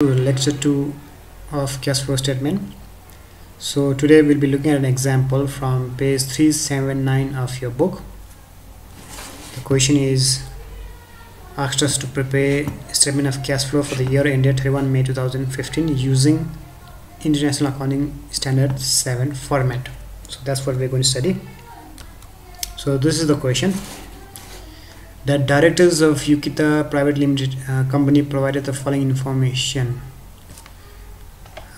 lecture 2 of cash flow statement. So today we'll be looking at an example from page 379 of your book. The question is asked us to prepare statement of cash flow for the year ended 31 May 2015 using International Accounting Standard 7 format. So that's what we're going to study. So this is the question the directors of Yukita Private Limited uh, company provided the following information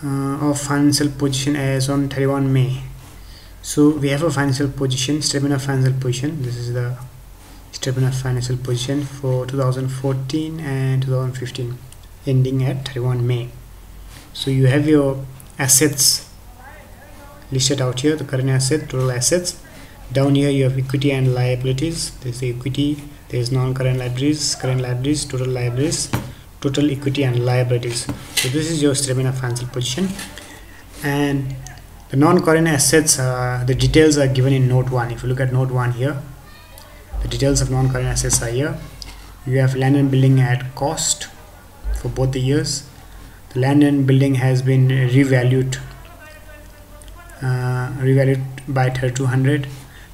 uh, of financial position as on 31 May. So we have a financial position, statement of financial position. This is the statement of financial position for 2014 and 2015 ending at 31 May. So you have your assets listed out here, the current asset, total assets. Down here you have equity and liabilities. This is the equity there is non-current liabilities current liabilities total liabilities total equity and liabilities. So this is your statement of financial position. And the non-current assets uh, the details are given in note 1 if you look at note 1 here the details of non-current assets are here. You have land and building at cost for both the years. The land and building has been revalued uh, revalued by 3200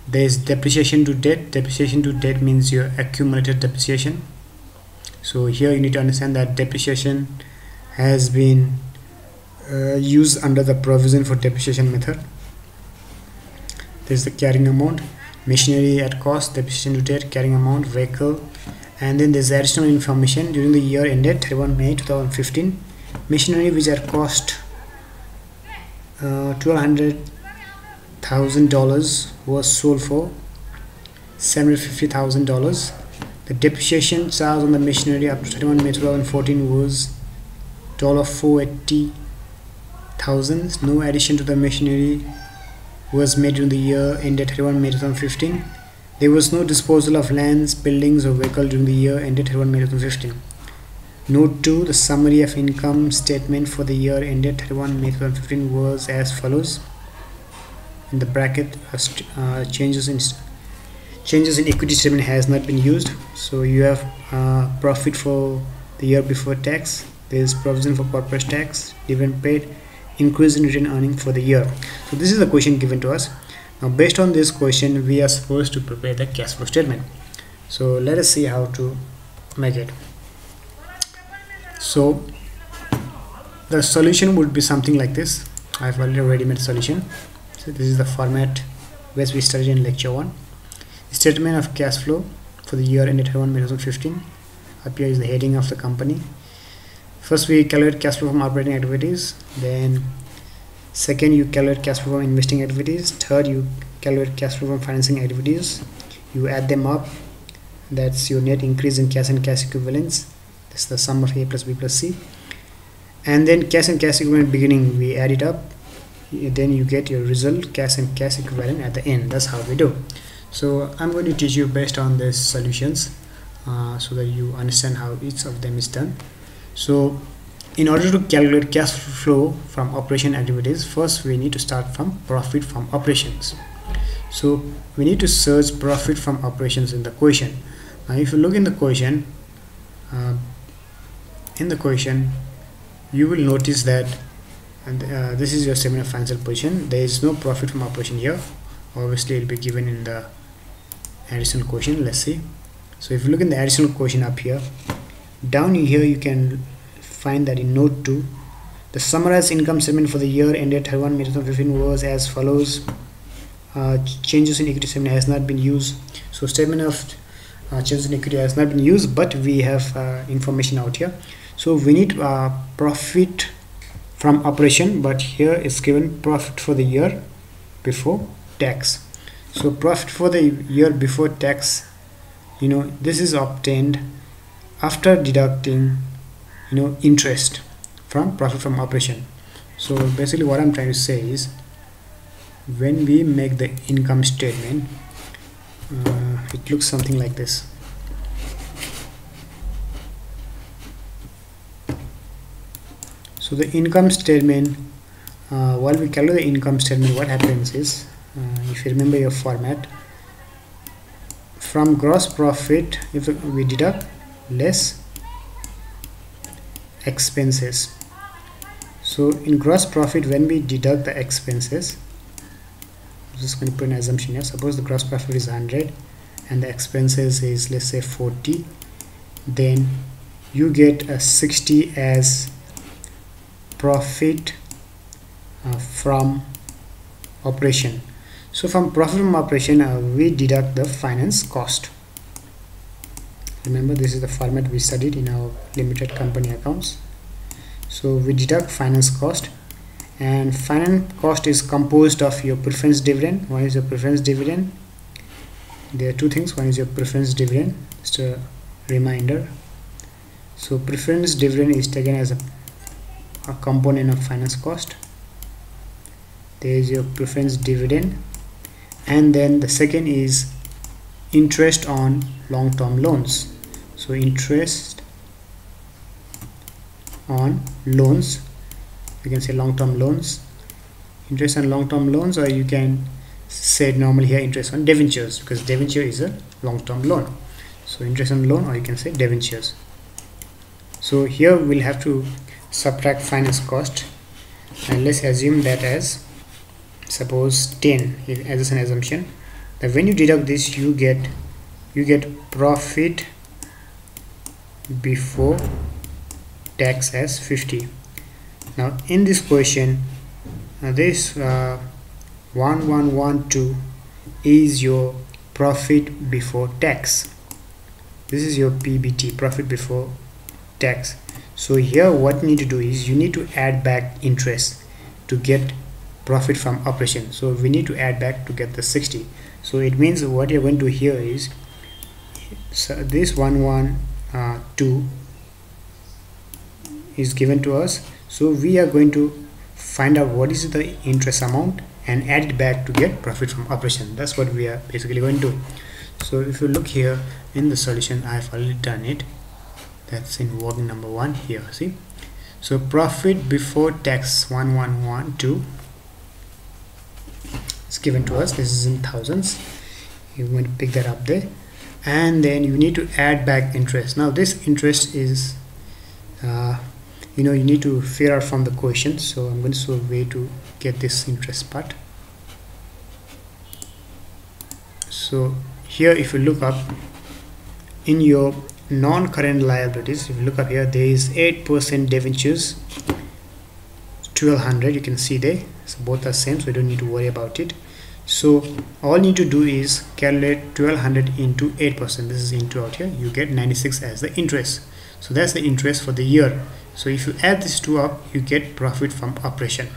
there is depreciation to date. Depreciation to date means your accumulated depreciation. So here you need to understand that depreciation has been uh, used under the provision for depreciation method. There's the carrying amount machinery at cost depreciation to date carrying amount vehicle. And then there's additional information. During the year ended 31 May 2015 machinery which at cost uh, 1200 thousand dollars was sold for seven hundred fifty thousand dollars. The depreciation charge on the machinery up to 31 May 2014 was dollar four eighty thousand. No addition to the machinery was made during the year ended 31 May 2015 there was no disposal of lands buildings or vehicle during the year ended 31 May 2015 Note 2 The summary of income statement for the year ended 31 May 2015 was as follows in the bracket uh, changes in changes in equity statement has not been used. So you have uh, profit for the year before tax there is provision for corporate tax dividend paid increase in retained earning for the year. So this is the question given to us. Now based on this question we are supposed to prepare the cash flow statement. So let us see how to make it. So the solution would be something like this. I've already ready made solution so this is the format which we studied in lecture 1 statement of cash flow for the year ended 1 2015 up here is the heading of the company. First we calculate cash flow from operating activities. Then second you calculate cash flow from investing activities. Third you calculate cash flow from financing activities. You add them up. That's your net increase in cash and cash equivalents. This is the sum of a plus b plus c. And then cash and cash equivalent beginning we add it up then you get your result cash and cash equivalent at the end. That's how we do. So i'm going to teach you based on these solutions uh, so that you understand how each of them is done. So in order to calculate cash flow from operation activities first we need to start from profit from operations. So we need to search profit from operations in the question. Now if you look in the question uh, in the question you will notice that and uh, this is your statement of financial position. There is no profit from operation here. Obviously it will be given in the additional question. Let's see. So if you look in the additional question up here down here you can find that in note 2 the summarized income statement for the year ended 31 May 2015 was as follows. Uh, changes in equity statement has not been used. So statement of uh, changes in equity has not been used but we have uh, information out here. So we need uh, profit from operation but here it's given profit for the year before tax. So profit for the year before tax you know this is obtained after deducting you know interest from profit from operation. So basically what i'm trying to say is when we make the income statement uh, it looks something like this so the income statement uh, while we calculate the income statement what happens is uh, if you remember your format from gross profit if we deduct less expenses. So in gross profit when we deduct the expenses I'm just going to put an assumption here. Suppose the gross profit is 100 and the expenses is let's say 40 then you get a 60 as profit uh, from operation. So from profit from operation uh, we deduct the finance cost. Remember this is the format we studied in our limited company accounts. So we deduct finance cost and finance cost is composed of your preference dividend. One is your preference dividend. There are two things. One is your preference dividend just a reminder. So preference dividend is taken as a, a component of finance cost. There is your preference dividend. And then the second is interest on long-term loans. So interest on loans you can say long-term loans. Interest on long-term loans or you can say normally here interest on debentures because debenture is a long-term loan. So interest on loan or you can say debentures. So here we'll have to subtract finance cost. And let's assume that as suppose 10 as an assumption. That when you deduct this you get you get profit before tax as 50 now in this question uh, this uh, 1112 is your profit before tax. This is your PBT profit before tax so here what you need to do is you need to add back interest to get profit from operation. So we need to add back to get the 60 so it means what you're going to do here is so this 112 uh, is given to us. So we are going to find out what is the interest amount and add it back to get profit from operation. That's what we are basically going to do. So if you look here in the solution I've already done it that's in working number one here see? So profit before tax 1112 it's given to us. This is in thousands. You're going to pick that up there. And then you need to add back interest. Now this interest is uh, you know you need to figure out from the question. So I'm going to show a way to get this interest part. So here if you look up in your non-current liabilities. If you look up here there is 8% debentures 1200 you can see there. So both are same so you don't need to worry about it. So all you need to do is calculate 1200 into 8 percent. This is into out here. You get 96 as the interest. So that's the interest for the year. So if you add these two up you get profit from operation.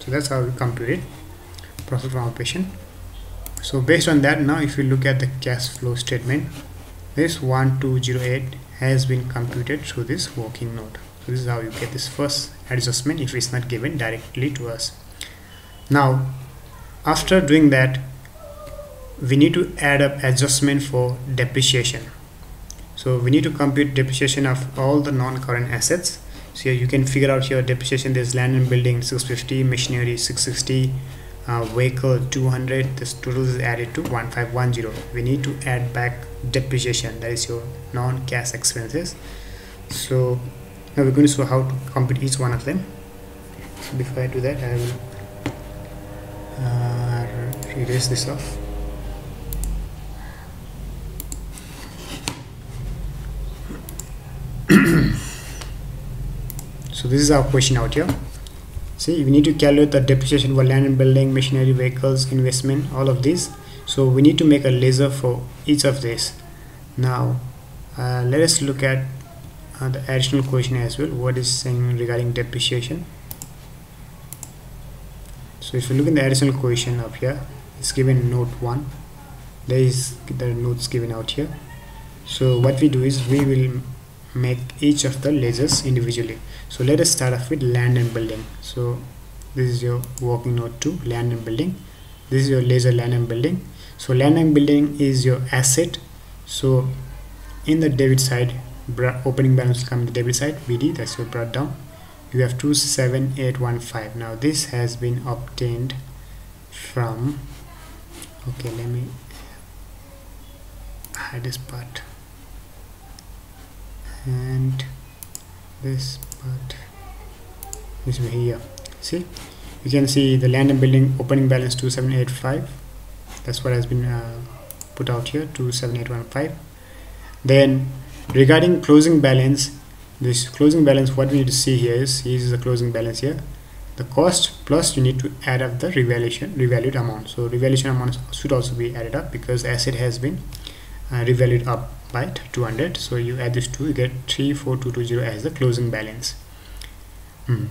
So that's how we compute it profit from operation. So based on that now if you look at the cash flow statement this 1208 has been computed through this working note so this is how you get this first adjustment if it's not given directly to us. Now after doing that we need to add up adjustment for depreciation. So we need to compute depreciation of all the non-current assets. So you can figure out here depreciation there's land and building 650 machinery 660 uh, vehicle 200 this total is added to 1510 we need to add back depreciation that is your non-cash expenses. So now we're going to show how to compute each one of them. So before I do that I will uh, erase this off. So this is our question out here see we need to calculate the depreciation for land and building machinery vehicles investment all of these. So we need to make a ledger for each of these. Now uh, let us look at uh, the additional question as well. What is saying regarding depreciation? So if you look in the additional question up here it's given note 1 there is the notes given out here. So what we do is we will make each of the ledgers individually. So let us start off with land and building. So this is your working note 2 land and building. This is your ledger land and building. So land and building is your asset. So in the debit side opening balance come to debit side BD that's your brought down. You have 27815 now this has been obtained from okay let me hide this part and this part this will here. See? You can see the land and building opening balance 2785 that's what has been uh, put out here 27815 then regarding closing balance this closing balance what we need to see here is is the closing balance here. The cost plus you need to add up the revaluation revalued amount. So revaluation amount should also be added up because asset has been uh, revalued up by 200 so you add this two you get 34220 as the closing balance. Mm.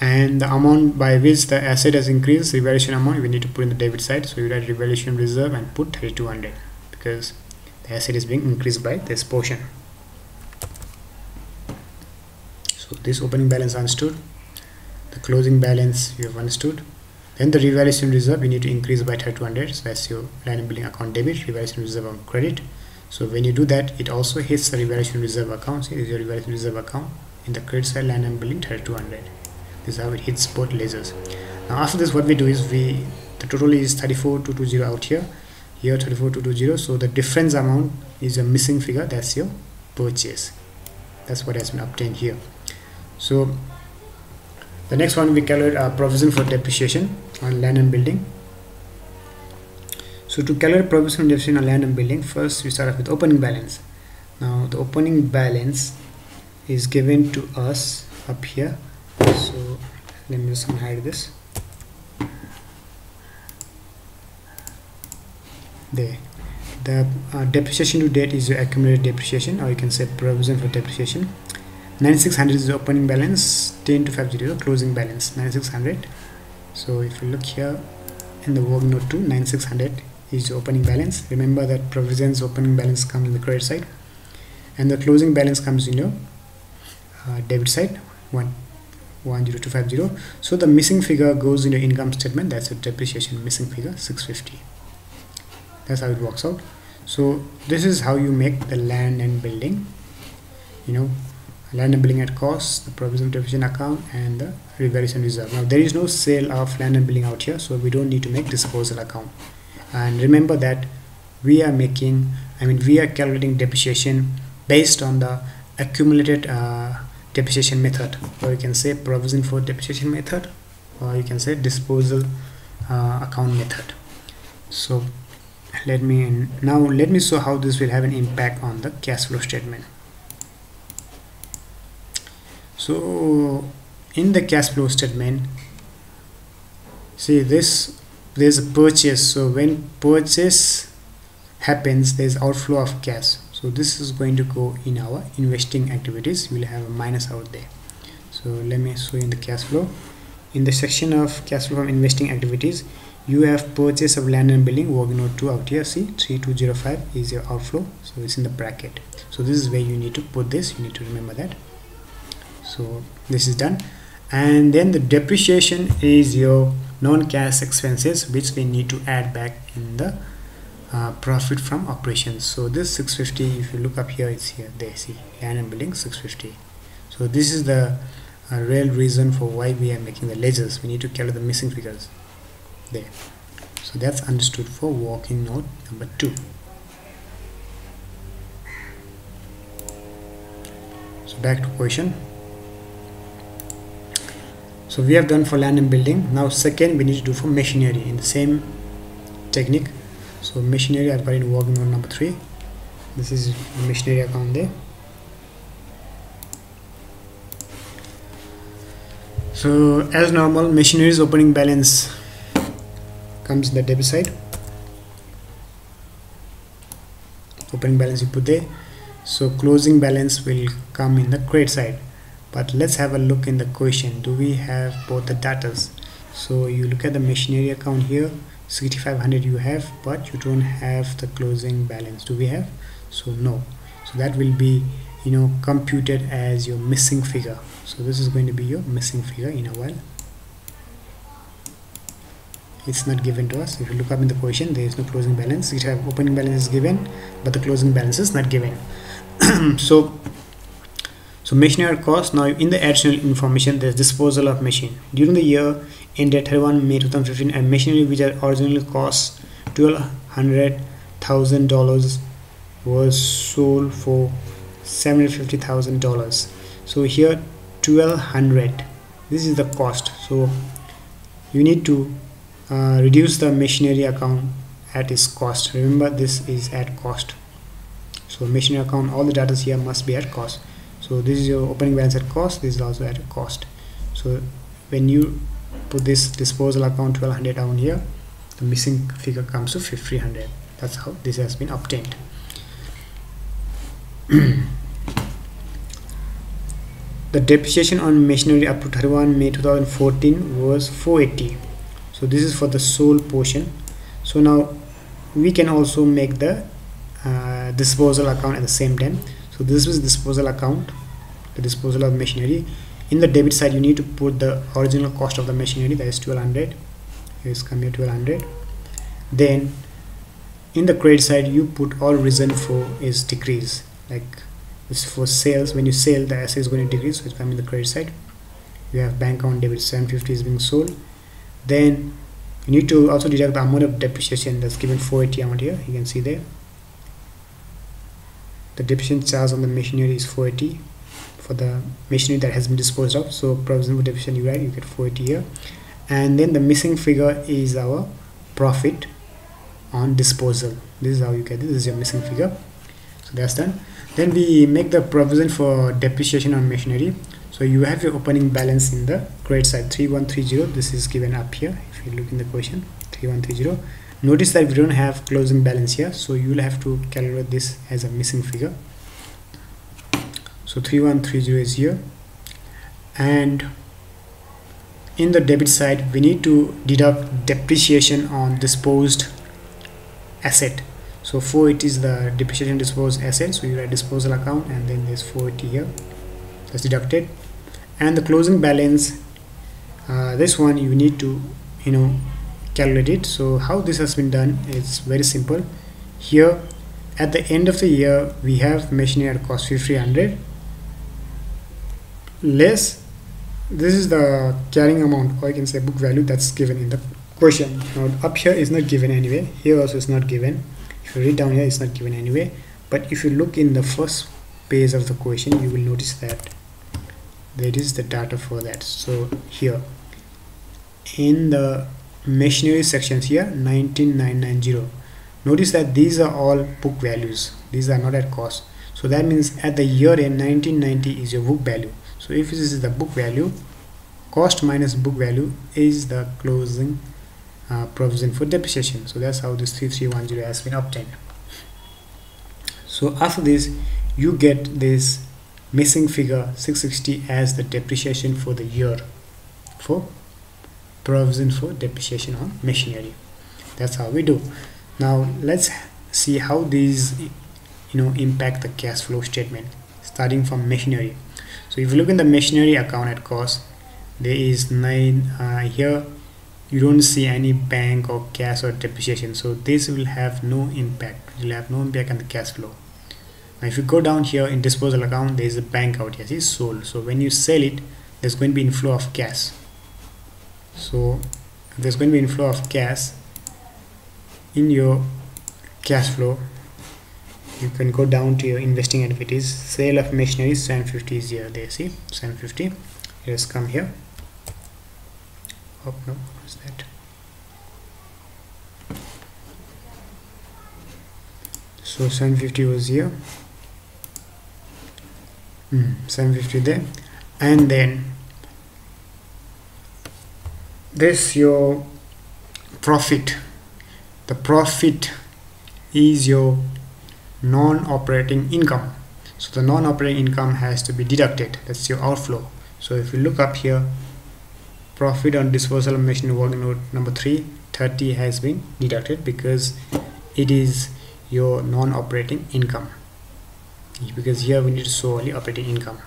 and the amount by which the asset has increased revaluation amount we need to put in the debit side. So you write revaluation reserve and put 3200 because the asset is being increased by this portion. So this opening balance understood the closing balance you have understood then the revaluation reserve we need to increase by 3200 so that's your building account debit revaluation reserve on credit. So when you do that it also hits the revaluation reserve account. So is your revaluation reserve account in the credit side land and building 3200 this is how it hits both ledgers now after this what we do is we the total is 34220 out here. Here 34220 so the difference amount is a missing figure. That's your purchase. That's what has been obtained here. So the next one we calculate a provision for depreciation on land and building. So to calculate provision depreciation on land and building first we start off with opening balance. Now the opening balance is given to us up here. So let me just hide this. There. The uh, depreciation to date is your accumulated depreciation or you can say provision for depreciation. 9600 is the opening balance 10 to 50 is the closing balance. 9600 so if you look here in the work note 2 9600 is opening balance. Remember that provisions opening balance comes in the credit side. And the closing balance comes in your uh, debit side 1 10250 so the missing figure goes in your income statement. That's a depreciation missing figure 650 that's how it works out. So this is how you make the land and building you know land and building at cost the provision depreciation account and the revaluation reserve. Now there is no sale of land and building out here so we don't need to make disposal account. And remember that we are making i mean we are calculating depreciation based on the accumulated uh, depreciation method or you can say provision for depreciation method or you can say disposal uh, account method. So let me now let me show how this will have an impact on the cash flow statement so in the cash flow statement see this there's a purchase. So when purchase happens there's outflow of cash. So this is going to go in our investing activities. We'll have a minus out there. So let me show you in the cash flow. In the section of cash flow from investing activities you have purchase of land and building working note 2 out here. See 3205 is your outflow. So it's in the bracket. So this is where you need to put this. You need to remember that so this is done. And then the depreciation is your non-cash expenses which we need to add back in the uh, profit from operations. So this 650 if you look up here it's here there see land and building 650 so this is the uh, real reason for why we are making the ledgers we need to calculate the missing figures there. So that's understood for working note number two. So back to question so we have done for land and building. Now second we need to do for machinery in the same technique. So machinery I've got in working on number three. This is machinery account there. So as normal machinery's opening balance comes in the debit side. Opening balance you put there. So closing balance will come in the credit side but let's have a look in the question. Do we have both the datas so you look at the machinery account here 6500 you have but you don't have the closing balance. Do we have? So no. So that will be you know computed as your missing figure. So this is going to be your missing figure in a while. It's not given to us. If you look up in the question there is no closing balance. It have opening balance is given but the closing balance is not given. So so machinery cost now in the additional information there's disposal of machine. During the year in ended 31 May 2015 a machinery which had originally cost twelve hundred thousand dollars was sold for seven hundred fifty thousand dollars. So here 1200 this is the cost. So you need to uh, reduce the machinery account at its cost. Remember this is at cost. So machinery account all the data here must be at cost so this is your opening balance at cost this is also at a cost. So when you put this disposal account 1200 down here the missing figure comes to 5300 that's how this has been obtained. The depreciation on machinery up to 31 May 2014 was 480 so this is for the sole portion. So now we can also make the uh, disposal account at the same time so this is disposal account the disposal of machinery. In the debit side you need to put the original cost of the machinery that is 1200 here's come here 1200 then in the credit side you put all reason for is decrease. Like this for sales. When you sell the asset is going to decrease so it's coming in the credit side. You have bank account debit 750 is being sold. Then you need to also deduct the amount of depreciation that's given 480 amount here. You can see there the depreciation charge on the machinery is 480 for the machinery that has been disposed of. So provision for depreciation you write you get 480 here. And then the missing figure is our profit on disposal. This is how you get this, this is your missing figure. So that's done. Then we make the provision for depreciation on machinery. So you have your opening balance in the credit side 3130 this is given up here if you look in the question 3130 notice that we don't have closing balance here so you will have to calculate this as a missing figure. So 3130 is here. And in the debit side we need to deduct depreciation on disposed asset. So 480 is the depreciation disposed asset so you write disposal account and then there's 480 here. That's deducted. And the closing balance uh, this one you need to you know calculate it. So how this has been done is very simple. Here at the end of the year we have machinery at cost 5300 less this is the carrying amount or I can say book value that's given in the question. Now up here is not given anyway. Here also is not given. If you read down here it's not given anyway. But if you look in the first page of the question you will notice that there is the data for that. So here in the machinery sections here 19990 notice that these are all book values. These are not at cost. So that means at the year end 1990 is your book value. So if this is the book value cost minus book value is the closing uh, provision for depreciation. So that's how this 3310 has been obtained. So after this you get this missing figure 660 as the depreciation for the year. For provision for depreciation on machinery. That's how we do. Now let's see how these you know impact the cash flow statement starting from machinery. So if you look in the machinery account at cost there is nine uh, here you don't see any bank or cash or depreciation. So this will have no impact. Will have no impact on the cash flow. Now if you go down here in disposal account there is a bank out here. It's sold. So when you sell it there's going to be inflow of cash so there's going to be inflow of cash in your cash flow you can go down to your investing activities. Sale of machinery 750 is here there see? 750 let's come here. Oh no what's that? So 750 was here. Mm, 750 there. And then this your profit. The profit is your non-operating income. So the non-operating income has to be deducted. That's your outflow. So if you look up here profit on disposal of machine working note number 3 30 has been deducted because it is your non-operating income. Because here we need to show only operating income.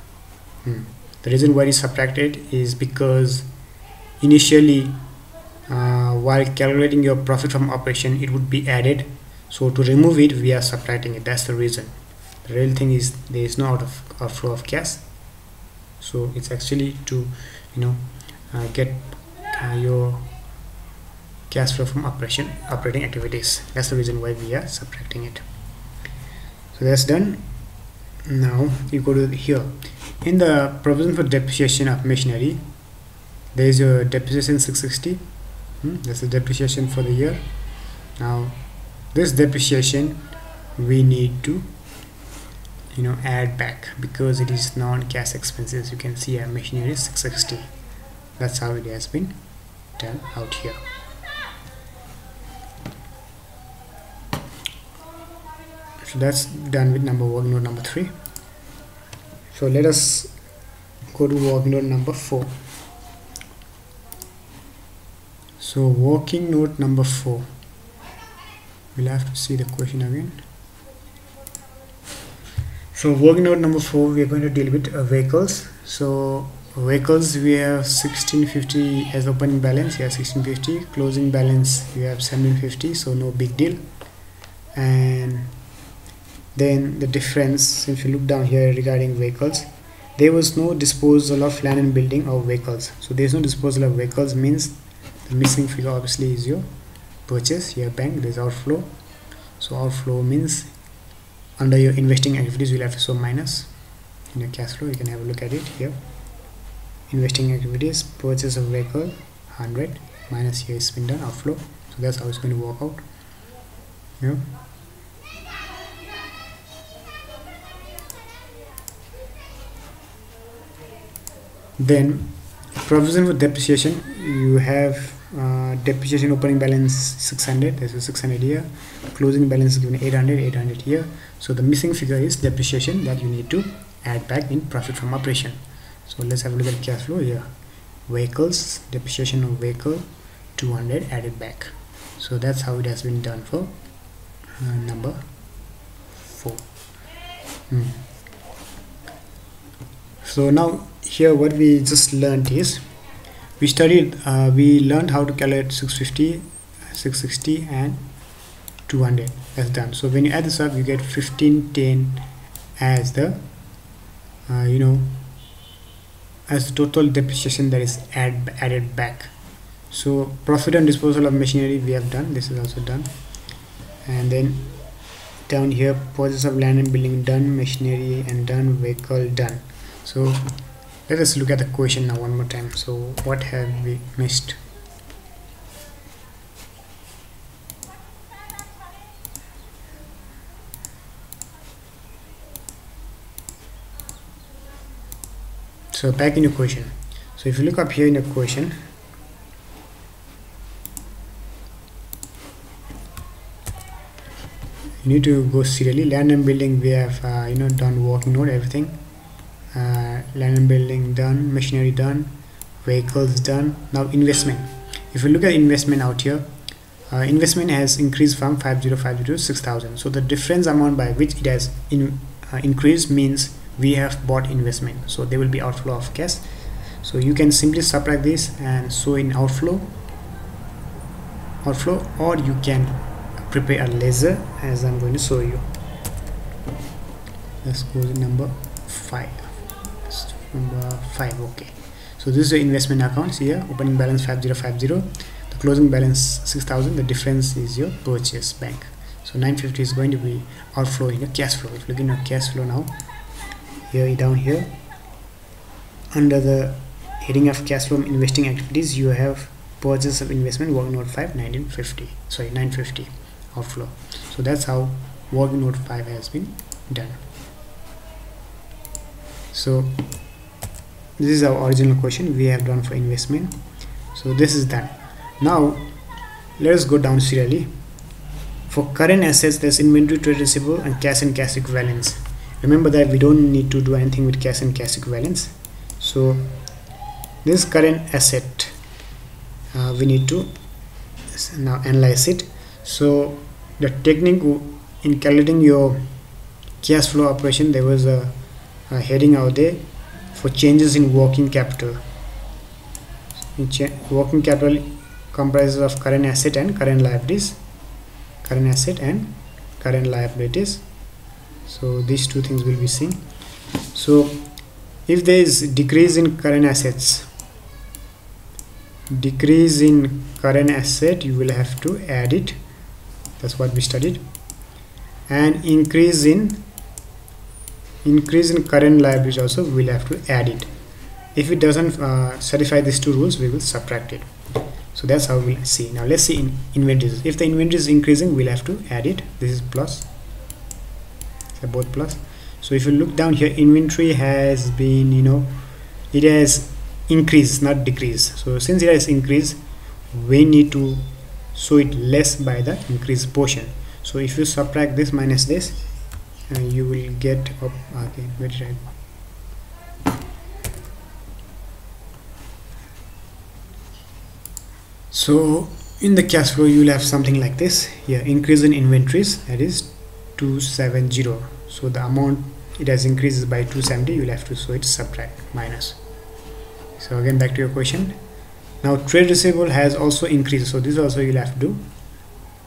Hmm. the reason why it's subtracted is because initially uh, while calculating your profit from operation it would be added. So to remove it we are subtracting it. That's the reason. The real thing is there is no out of outflow of cash so it's actually to you know uh, get uh, your cash flow from operation operating activities. That's the reason why we are subtracting it. So that's done. Now you go to here. In the provision for depreciation of machinery there is your depreciation 660 hmm? that's the depreciation for the year. Now this depreciation we need to you know add back because it is non-cash expenses. You can see our machinery is 660 that's how it has been done out here. So that's done with number note number three. So let us go to work note number four so working note number four. We'll have to see the question again. So working note number four we are going to deal with uh, vehicles. So vehicles we have 1650 as opening balance. Yeah 1650 closing balance we have 1750 so no big deal. And then the difference if you look down here regarding vehicles there was no disposal of land and building of vehicles. So there's no disposal of vehicles means the missing figure obviously is your purchase your bank there's outflow. So outflow means under your investing activities you'll have show minus in your cash flow. You can have a look at it here. Investing activities purchase of vehicle 100 minus here is spin done outflow. So that's how it's going to work out. Yeah then provision for depreciation you have uh, depreciation opening balance 600 this is 600 here. Closing balance is given 800 800 here. So the missing figure is depreciation that you need to add back in profit from operation. So let's have a look at cash flow here. Vehicles depreciation of vehicle 200 added back. So that's how it has been done for uh, number 4 hmm. So now here what we just learned is we studied uh, we learned how to calculate 650 660 and 200 that's done. So when you add this up you get 1510 as the uh, you know as the total depreciation that is add, added back. So profit and disposal of machinery we have done. This is also done. And then down here purchase of land and building done machinery and done vehicle done so let us look at the question now one more time. So what have we missed? So back in your question. So if you look up here in the question you need to go serially. Land and building we have uh, you know done working note everything uh, land and building done machinery done vehicles done. Now investment. If you look at investment out here uh, investment has increased from 5050 to 6000 so the difference amount by which it has in, uh, increased means we have bought investment. So there will be outflow of cash. So you can simply subtract this and show in outflow. Outflow or you can prepare a ledger as I'm going to show you. Let's go to number 5 number 5 okay. So this is the investment accounts here opening balance 5050 the closing balance 6000 the difference is your purchase bank. So 950 is going to be outflow in your cash flow. If you look in your cash flow now here down here under the heading of cash flow investing activities you have purchase of investment working note 5 1950 sorry 950 outflow. So that's how working note 5 has been done. So this is our original question we have done for investment. So this is done. Now let us go down serially. For current assets there's inventory trade receivable and cash and cash equivalents. Remember that we don't need to do anything with cash and cash equivalents. So this current asset uh, we need to now analyze it. So the technique in calculating your cash flow operation there was a, a heading out there for changes in working capital. Working capital comprises of current asset and current liabilities current asset and current liabilities. So these two things will be seen. So if there is decrease in current assets decrease in current asset you will have to add it. That's what we studied. And increase in increase in current liabilities also we will have to add it. If it doesn't uh, satisfy these two rules we will subtract it. So that's how we'll see. Now let's see in inventories if the inventory is increasing we'll have to add it. This is plus. So both plus? So if you look down here inventory has been you know it has increased not decreased. So since it has increased we need to show it less by the increased portion. So if you subtract this minus this uh, you will get up okay wait right. So in the cash flow you will have something like this. Here increase in inventories that is 270 so the amount it has increased by 270 you will have to so it subtract minus. So again back to your question. Now trade receivable has also increased so this also you'll have to do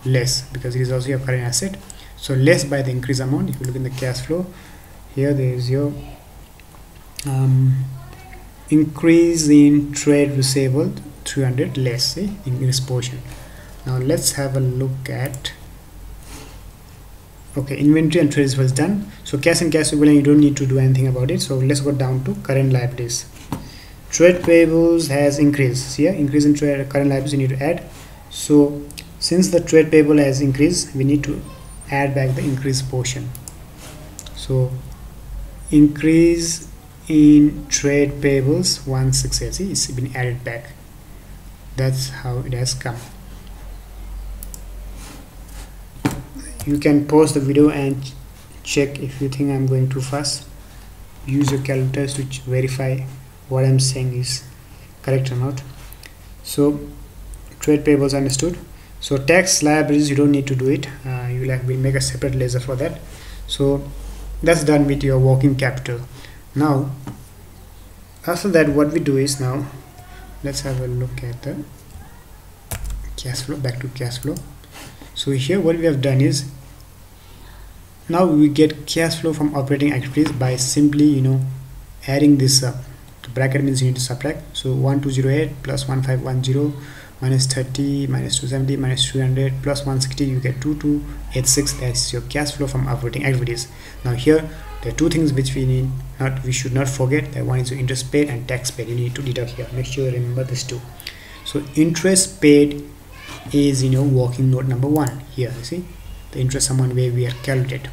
less because it is also your current asset so less by the increase amount if you look in the cash flow here there is your um, increase in trade receivable 300 less see, in this portion now let's have a look at okay inventory and trade was done. So cash and cash equivalent you don't need to do anything about it. So let's go down to current liabilities. Trade payables has increased. Here increase in trade current liabilities you need to add. So since the trade payable has increased we need to add back the increased portion. So increase in trade payables 168 see it's been added back. That's how it has come. You can pause the video and check if you think I'm going too fast. Use your calculators to verify what I'm saying is correct or not. So trade payables understood. So tax liabilities you don't need to do it. Uh, you have, will make a separate ledger for that. So that's done with your working capital. Now after that what we do is now let's have a look at the cash flow back to cash flow. So here what we have done is now we get cash flow from operating activities by simply you know adding this up. The bracket means you need to subtract. So 1208 plus 1510 minus 30 minus 270 minus 300 plus 160 you get 2286 that's your cash flow from operating activities. Now here there are two things which we need not we should not forget. That one is your interest paid and tax paid. You need to deduct here. Make sure you remember this too. So interest paid is you know working note number one here you see. The interest amount where we are calculated.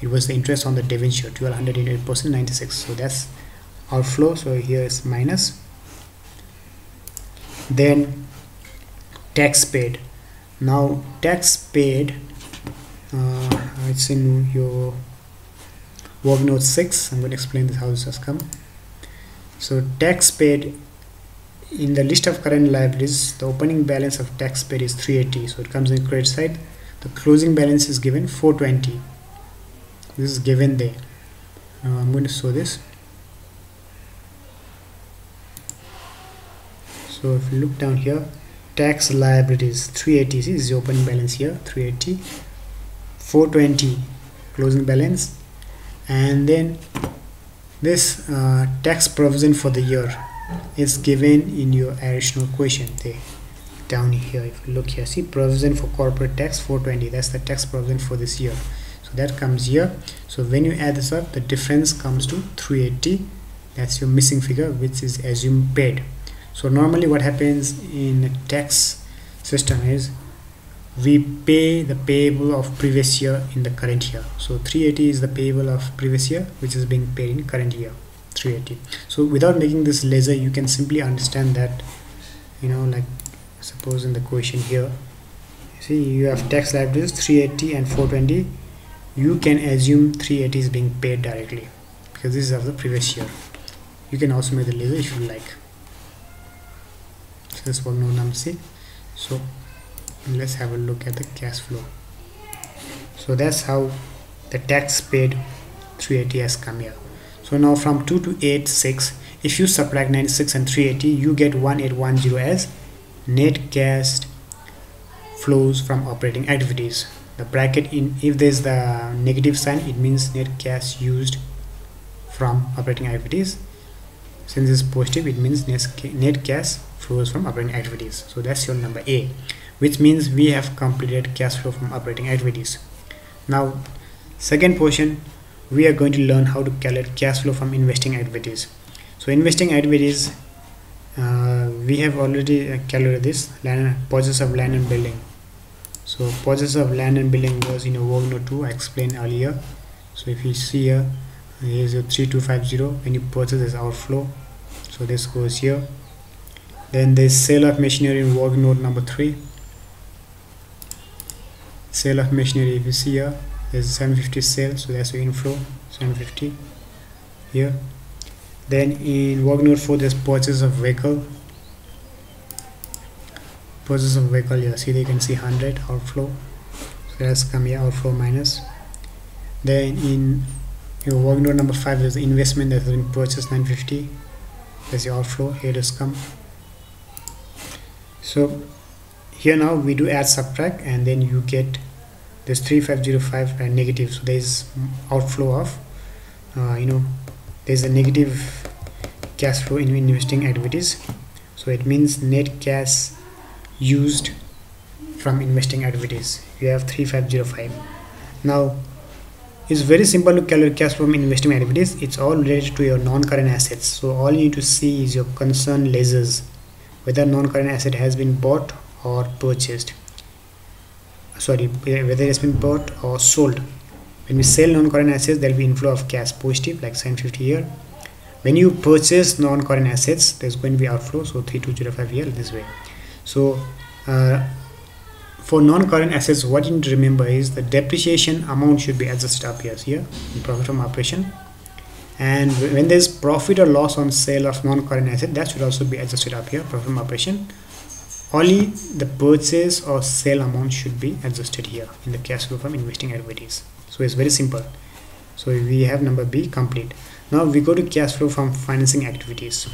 It was the interest on the debenture 1288 percent 96 so that's outflow. So here is minus. Then tax paid. Now tax paid uh, it's in your work note 6 I'm going to explain this how this has come. So tax paid in the list of current liabilities the opening balance of tax paid is 380 so it comes in credit side. The closing balance is given 420 this is given there. Now I'm going to show this. So if you look down here tax liabilities 380 is the opening balance here 380 420 closing balance. And then this uh, tax provision for the year is given in your additional question there down here if you look here see provision for corporate tax 420 that's the tax provision for this year. So that comes here. So when you add this up the difference comes to 380 that's your missing figure which is assumed paid so normally what happens in a tax system is we pay the payable of previous year in the current year. So 380 is the payable of previous year which is being paid in current year 380 so without making this ledger you can simply understand that you know like suppose in the question here see you have tax liabilities 380 and 420 you can assume 380 is being paid directly because this is of the previous year. You can also make the ledger if you like this one no number c. So let's have a look at the cash flow. So that's how the tax paid 380 has come here. So now from 2 to 8 6 if you subtract 96 and 380 you get 1810 as net cash flows from operating activities. The bracket in if there's the negative sign it means net cash used from operating activities. Since it's positive it means net cash flows from operating activities. So that's your number a which means we have completed cash flow from operating activities. Now second portion we are going to learn how to calculate cash flow from investing activities. So investing activities uh, we have already calculated this land purchase of land and building. So purchase of land and building was in a work note 2 I explained earlier. So if you see here here's a 3250 when you purchase this outflow. So this goes here then the sale of machinery in work note number 3 sale of machinery if you see here there's 750 sale so that's the inflow 750 here. Then in work note 4 there's purchase of vehicle. Purchase of vehicle yeah see you can see 100 outflow. So that's come here outflow minus. Then in your work note number 5 there's the investment that has been purchased 950 there's the outflow here does come so here now we do add subtract and then you get this 3505 and negative. So there's outflow of uh, you know there's a negative cash flow in investing activities. So it means net cash used from investing activities. You have 3505 now it's very simple to calculate cash from investing activities. It's all related to your non-current assets. So all you need to see is your concern ledgers whether non-current asset has been bought or purchased. Sorry whether it's been bought or sold. When we sell non-current assets there will be inflow of cash positive like 750 here. When you purchase non-current assets there's going to be outflow so 3205 here this way. So uh, for non-current assets what you need to remember is the depreciation amount should be adjusted up here here? In profit from operation and when there's profit or loss on sale of non-current asset that should also be adjusted up here profit from operation. Only the purchase or sale amount should be adjusted here in the cash flow from investing activities. So it's very simple. So we have number b complete. Now we go to cash flow from financing activities.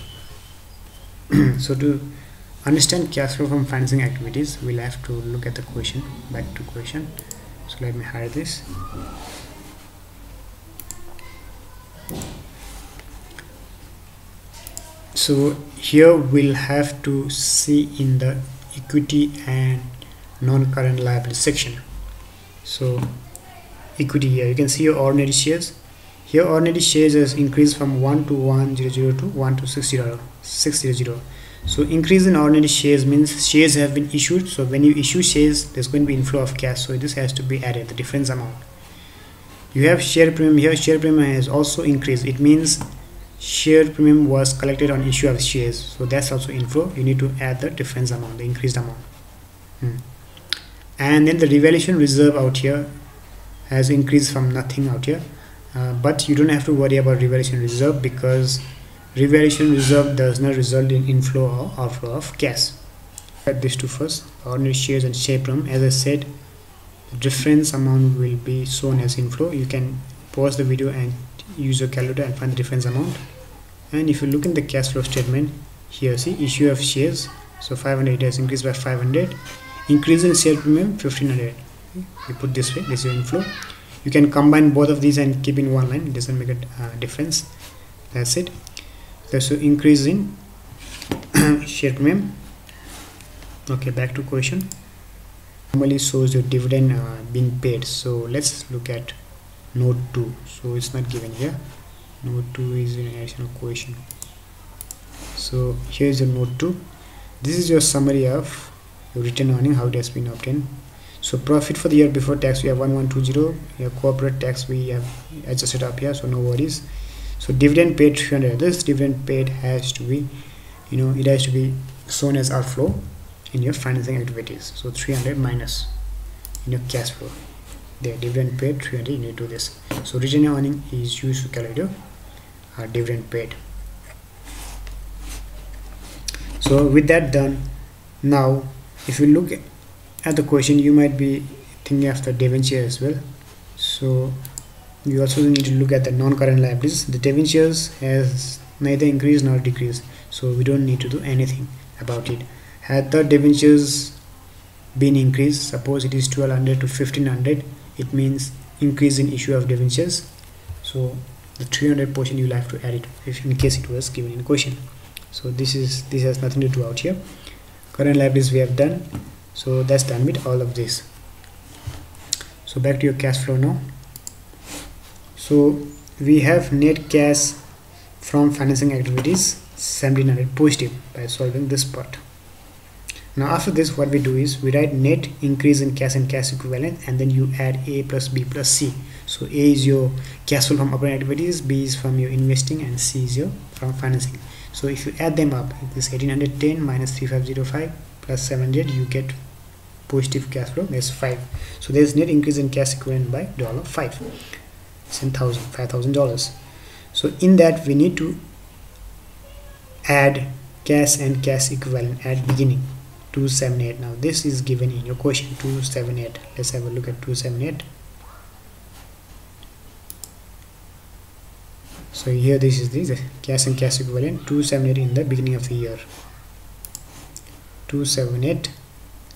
So to understand cash flow from financing activities we'll have to look at the question back to question. So let me hide this so here we'll have to see in the equity and non-current liability section. So equity here. You can see your ordinary shares. Here ordinary shares has increased from 1 to 100 to 1 to 600 600 so increase in ordinary shares means shares have been issued. So when you issue shares there's going to be inflow of cash. So this has to be added the difference amount you have share premium here share premium has also increased. It means share premium was collected on issue of shares. So that's also inflow you need to add the difference amount the increased amount. Hmm. and then the revaluation reserve out here has increased from nothing out here. Uh, but you don't have to worry about revaluation reserve because revaluation reserve does not result in inflow or outflow of cash. At these two first. Ordinary shares and share premium. As i said difference amount will be shown as inflow. You can pause the video and use your calculator and find the difference amount. And if you look in the cash flow statement here see issue of shares. So 500 has increased by 500 increase in share premium 1500 you put this way this is inflow. You can combine both of these and keep in one line. It doesn't make a uh, difference. That's it. There's an increase in share premium. Okay back to question normally shows your dividend uh, being paid. So let's look at note 2 so it's not given here. Note 2 is an additional question. So here's your note 2 this is your summary of your retained earning how it has been obtained. So profit for the year before tax we have 1120 your corporate tax we have adjusted up here so no worries. So dividend paid 300 this dividend paid has to be you know it has to be shown as outflow in your financing activities. So 300 minus in your cash flow. The dividend paid 300 you need to do this. So retained earning is used to calculate your uh, dividend paid. So with that done now if you look at the question you might be thinking of the debenture as well. So you also need to look at the non-current liabilities. The debentures has neither increased nor decreased. So we don't need to do anything about it had the debentures been increased suppose it is 1200 to 1500 it means increase in issue of debentures. So the 300 portion you'll have to add it if in case it was given in question. So this is this has nothing to do out here. Current liabilities we have done. So that's done with all of this. So back to your cash flow now. So we have net cash from financing activities 1700 positive by solving this part now after this what we do is we write net increase in cash and cash equivalent and then you add a plus b plus c. So a is your cash flow from operating activities b is from your investing and c is your from financing. So if you add them up this 1810 minus 3505 plus 700 you get positive cash flow there's 5 so there's net increase in cash equivalent by dollar 5 it's in thousand five thousand dollars. So in that we need to add cash and cash equivalent at beginning 278 now this is given in your question 278 let's have a look at 278 so here this is the cash and cash equivalent 278 in the beginning of the year. 278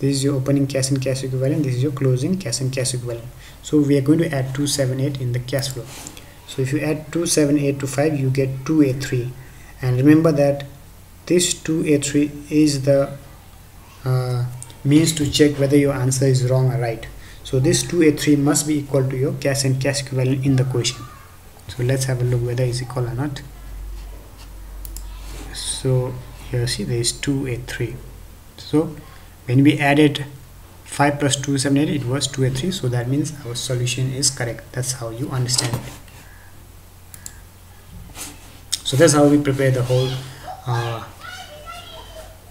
this is your opening cash and cash equivalent this is your closing cash and cash equivalent. So we are going to add 278 in the cash flow. So if you add 278 to 5 you get 283 and remember that this 283 is the uh, means to check whether your answer is wrong or right. So this 2a3 must be equal to your cash and cash equivalent in the question. So let's have a look whether it's equal or not. So here see there is 2a3 so when we added 5 plus 2 278 it was 2a3 so that means our solution is correct. That's how you understand it. So that's how we prepare the whole uh,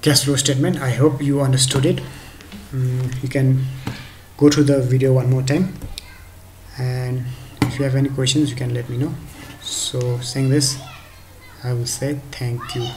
cash flow statement. I hope you understood it. Um, you can go through the video one more time. And if you have any questions you can let me know. So saying this i will say thank you